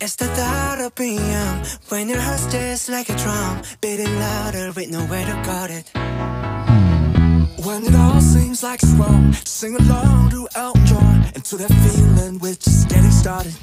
It's the thought of being when your heart just like a drum, beating louder with nowhere to guard it. When it all seems like it's wrong, sing along to Elton John and to that feeling we're just getting started.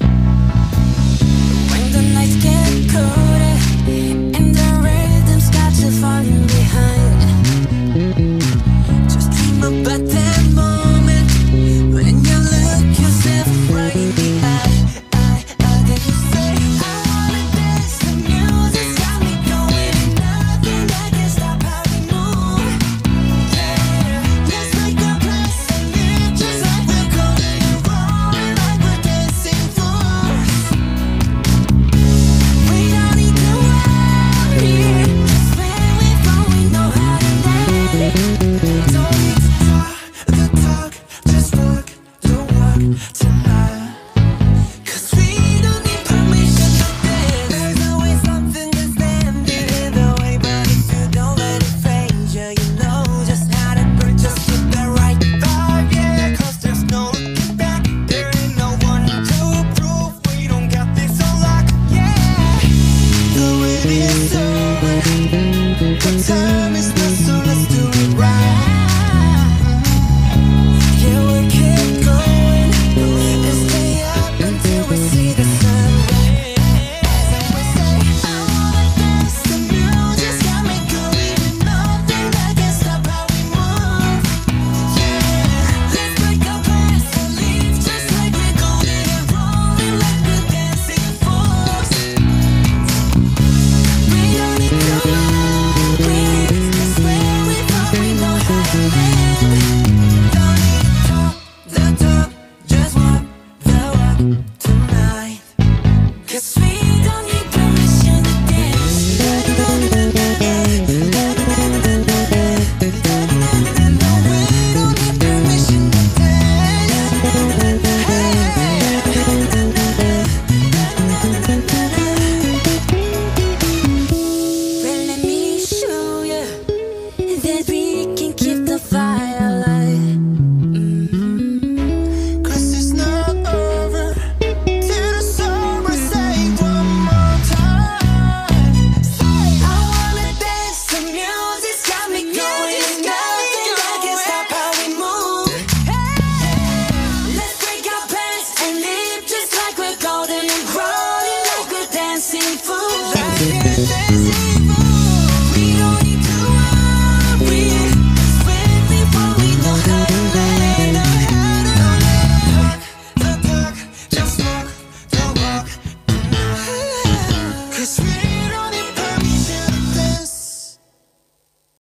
Fantasy